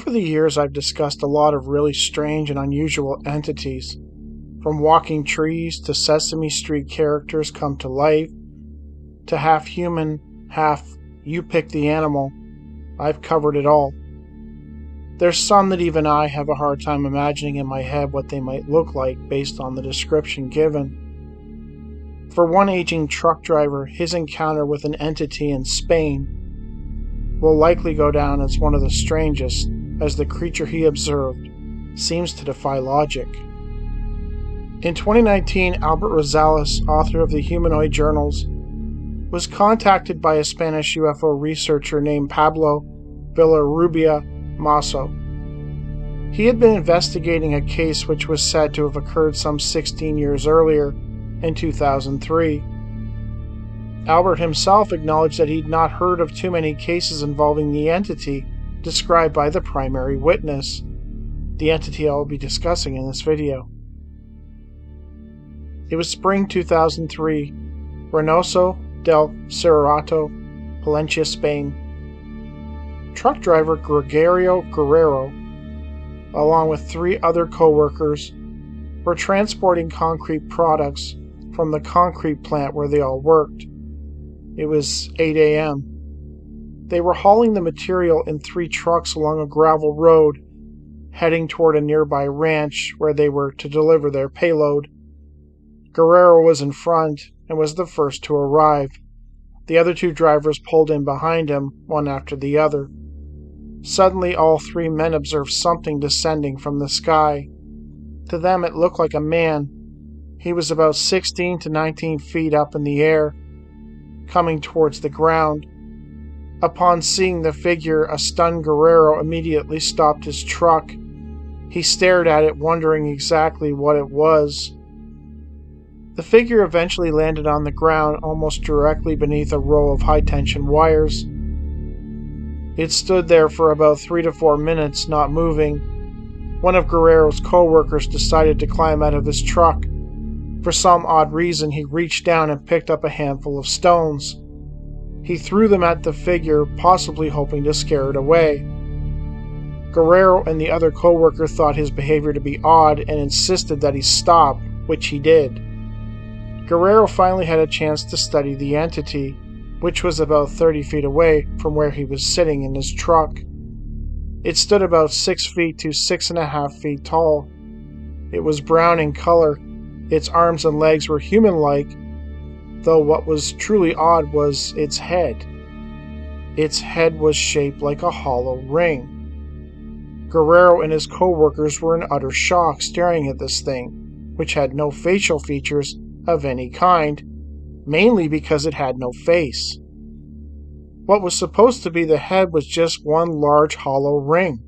Over the years, I've discussed a lot of really strange and unusual entities. From walking trees to Sesame Street characters come to life, to half human, half you pick the animal. I've covered it all. There's some that even I have a hard time imagining in my head what they might look like based on the description given. For one aging truck driver, his encounter with an entity in Spain will likely go down as one of the strangest, as the creature he observed seems to defy logic. In 2019, Albert Rosales, author of the Humanoid Journals, was contacted by a Spanish UFO researcher named Pablo Villarrubia Mauso. He had been investigating a case which was said to have occurred some 16 years earlier, in 2003. Albert himself acknowledged that he'd not heard of too many cases involving the entity described by the primary witness, the entity I'll be discussing in this video. It was spring 2003, Reinoso del Cerrato, Palencia, Spain. Truck driver Gregorio Guerrero, along with three other co-workers, were transporting concrete products from the concrete plant where they all worked. It was 8 a.m. They were hauling the material in three trucks along a gravel road, heading toward a nearby ranch where they were to deliver their payload. Guerrero was in front and was the first to arrive. The other two drivers pulled in behind him, one after the other. Suddenly, all three men observed something descending from the sky. To them, it looked like a man. He was about 16 to 19 feet up in the air coming towards the ground. Upon seeing the figure, a stunned Guerrero immediately stopped his truck. He stared at it, wondering exactly what it was. The figure eventually landed on the ground almost directly beneath a row of high tension wires. It stood there for about three to four minutes, not moving. One of Guerrero's co workers decided to climb out of his truck for some odd reason, he reached down and picked up a handful of stones. He threw them at the figure, possibly hoping to scare it away. Guerrero and the other co worker thought his behavior to be odd and insisted that he stop, which he did. Guerrero finally had a chance to study the entity, which was about 30 feet away from where he was sitting in his truck. It stood about 6 feet to 6.5 feet tall. It was brown in color its arms and legs were human like, though what was truly odd was its head. Its head was shaped like a hollow ring. Guerrero and his co workers were in utter shock staring at this thing, which had no facial features of any kind, mainly because it had no face. What was supposed to be the head was just one large hollow ring.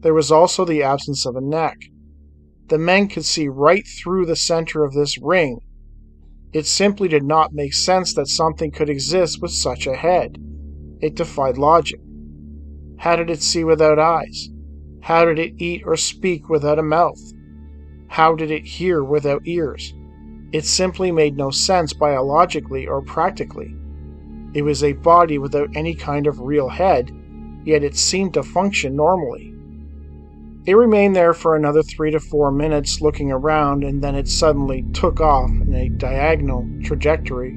There was also the absence of a neck. The men could see right through the center of this ring. It simply did not make sense that something could exist with such a head. It defied logic. How did it see without eyes? How did it eat or speak without a mouth? How did it hear without ears? It simply made no sense biologically or practically. It was a body without any kind of real head, yet it seemed to function normally. It remained there for another three to four minutes looking around, and then it suddenly took off in a diagonal trajectory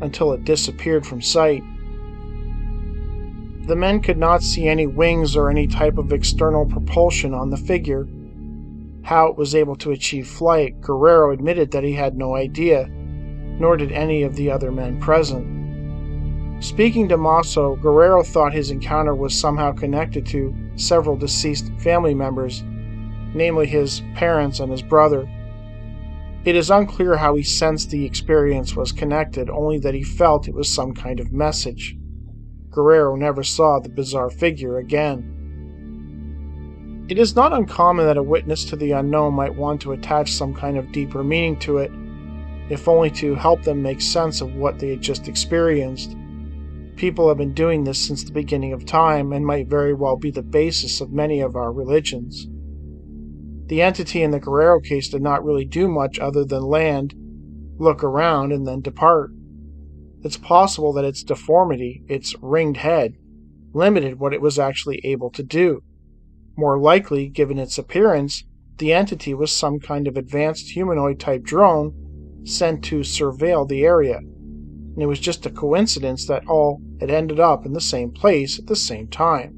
until it disappeared from sight. The men could not see any wings or any type of external propulsion on the figure. How it was able to achieve flight, Guerrero admitted that he had no idea, nor did any of the other men present. Speaking to Mauso, Guerrero thought his encounter was somehow connected to several deceased family members, namely his parents and his brother. It is unclear how he sensed the experience was connected, only that he felt it was some kind of message. Guerrero never saw the bizarre figure again. It is not uncommon that a witness to the unknown might want to attach some kind of deeper meaning to it, if only to help them make sense of what they had just experienced. People have been doing this since the beginning of time and might very well be the basis of many of our religions. The entity in the Guerrero case did not really do much other than land, look around, and then depart. It's possible that its deformity, its ringed head, limited what it was actually able to do. More likely, given its appearance, the entity was some kind of advanced humanoid type drone sent to surveil the area. And it was just a coincidence that all had ended up in the same place at the same time.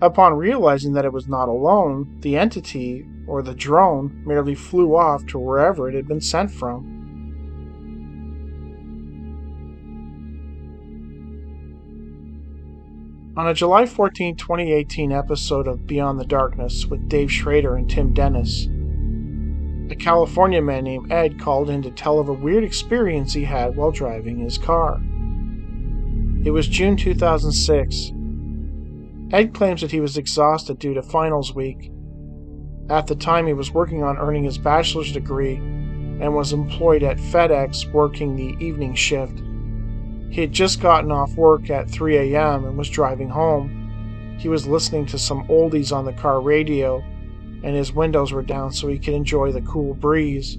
Upon realizing that it was not alone, the entity, or the drone, merely flew off to wherever it had been sent from. On a July 14, 2018 episode of Beyond the Darkness with Dave Schrader and Tim Dennis, a California man named Ed called in to tell of a weird experience he had while driving his car. It was June 2006. Ed claims that he was exhausted due to finals week. At the time, he was working on earning his bachelor's degree and was employed at FedEx working the evening shift. He had just gotten off work at 3 a.m. and was driving home. He was listening to some oldies on the car radio, and his windows were down so he could enjoy the cool breeze.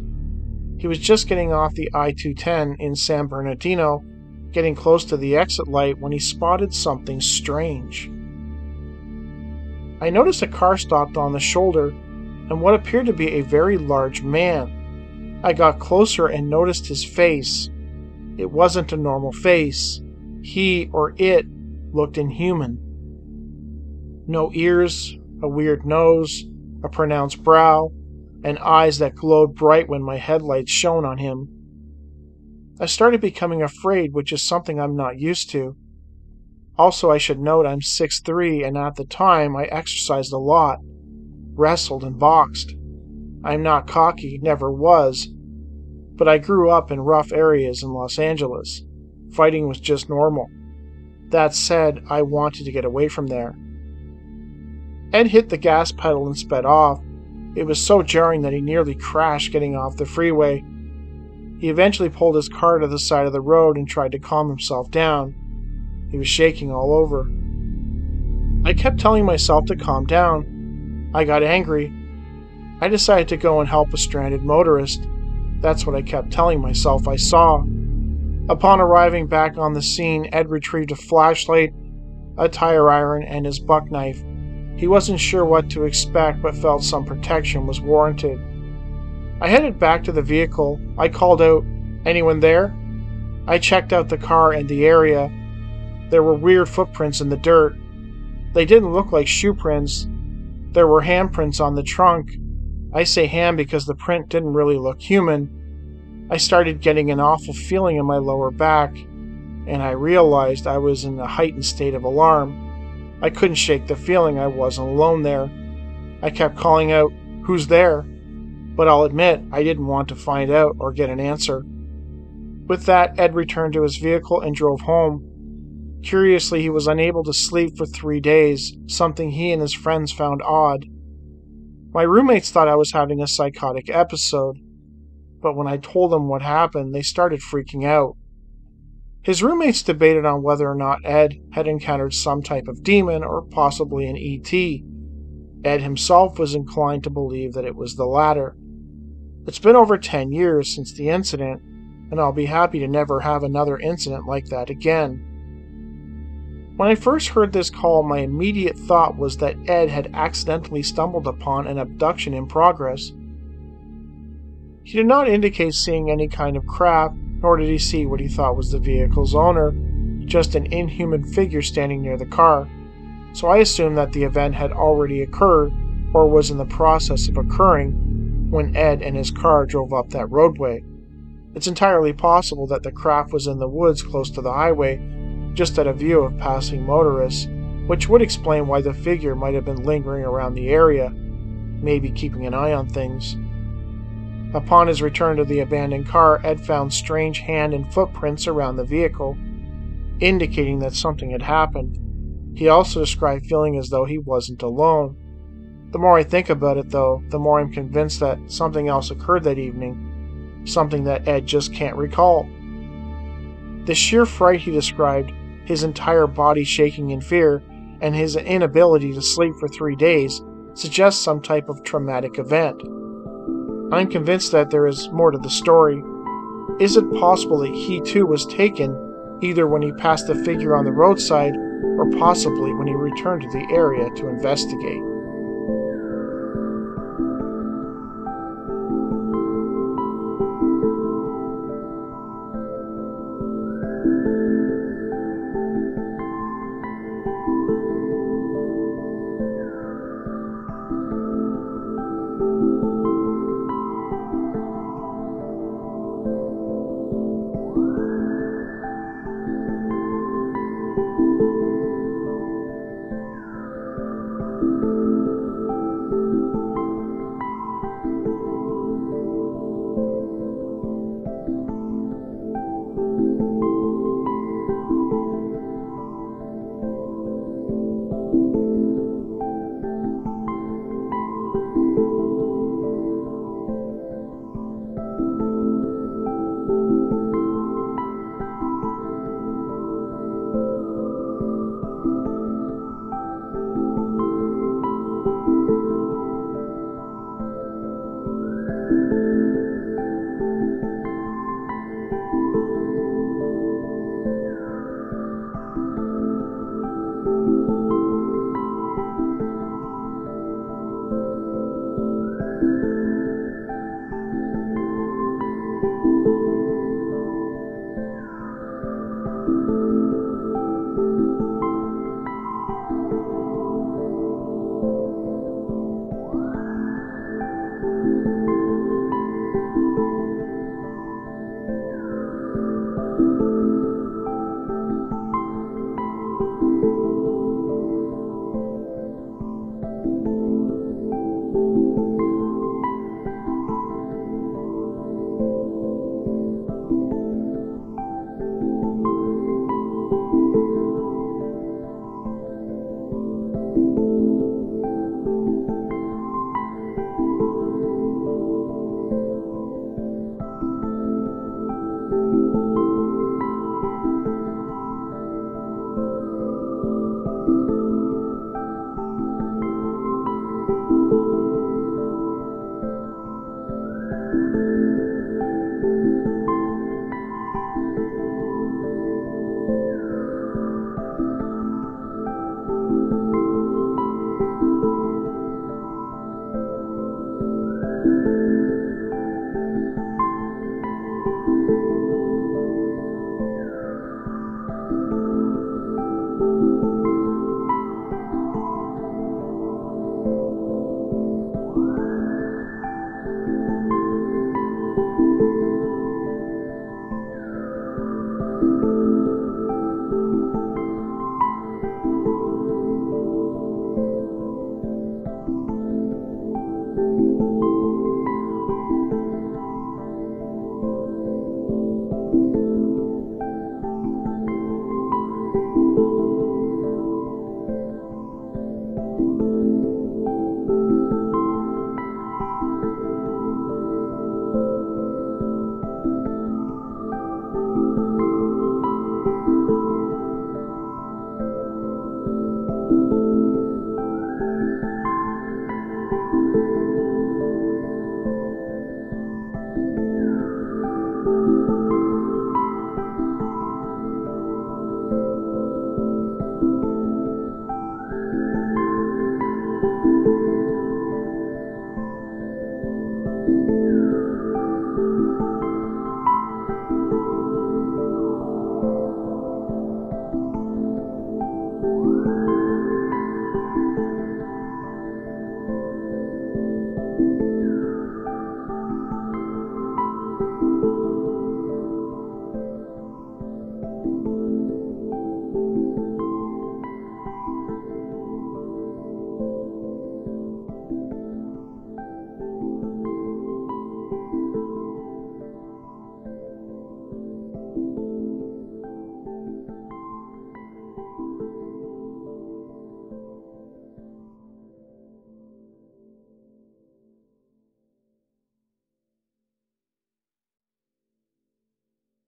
He was just getting off the I 210 in San Bernardino, getting close to the exit light when he spotted something strange. I noticed a car stopped on the shoulder and what appeared to be a very large man. I got closer and noticed his face. It wasn't a normal face. He or it looked inhuman. No ears, a weird nose, a pronounced brow, and eyes that glowed bright when my headlights shone on him. I started becoming afraid, which is something I'm not used to. Also, I should note I'm 6'3 and at the time I exercised a lot, wrestled and boxed. I'm not cocky, never was, but I grew up in rough areas in Los Angeles. Fighting was just normal. That said, I wanted to get away from there. Ed hit the gas pedal and sped off. It was so jarring that he nearly crashed getting off the freeway. He eventually pulled his car to the side of the road and tried to calm himself down. He was shaking all over. I kept telling myself to calm down. I got angry. I decided to go and help a stranded motorist. That's what I kept telling myself I saw. Upon arriving back on the scene, Ed retrieved a flashlight, a tire iron, and his buck knife. He wasn't sure what to expect, but felt some protection was warranted. I headed back to the vehicle. I called out, Anyone there? I checked out the car and the area. There were weird footprints in the dirt. They didn't look like shoe prints. There were handprints on the trunk, I say hand because the print didn't really look human. I started getting an awful feeling in my lower back, and I realized I was in a heightened state of alarm. I couldn't shake the feeling I wasn't alone there. I kept calling out, Who's there? But I'll admit, I didn't want to find out or get an answer. With that, Ed returned to his vehicle and drove home. Curiously, he was unable to sleep for three days, something he and his friends found odd. My roommates thought I was having a psychotic episode, but when I told them what happened, they started freaking out. His roommates debated on whether or not Ed had encountered some type of demon or possibly an ET. Ed himself was inclined to believe that it was the latter. It's been over 10 years since the incident, and I'll be happy to never have another incident like that again. When I first heard this call, my immediate thought was that Ed had accidentally stumbled upon an abduction in progress. He did not indicate seeing any kind of craft, nor did he see what he thought was the vehicle's owner, just an inhuman figure standing near the car. So I assumed that the event had already occurred or was in the process of occurring when Ed and his car drove up that roadway. It's entirely possible that the craft was in the woods close to the highway just at a view of passing motorists, which would explain why the figure might have been lingering around the area, maybe keeping an eye on things. Upon his return to the abandoned car, Ed found strange hand and footprints around the vehicle, indicating that something had happened. He also described feeling as though he wasn't alone. The more I think about it, though, the more I'm convinced that something else occurred that evening, something that Ed just can't recall. The sheer fright he described his entire body shaking in fear, and his inability to sleep for three days suggests some type of traumatic event. I'm convinced that there is more to the story. Is it possible that he too was taken, either when he passed the figure on the roadside or possibly when he returned to the area to investigate. you.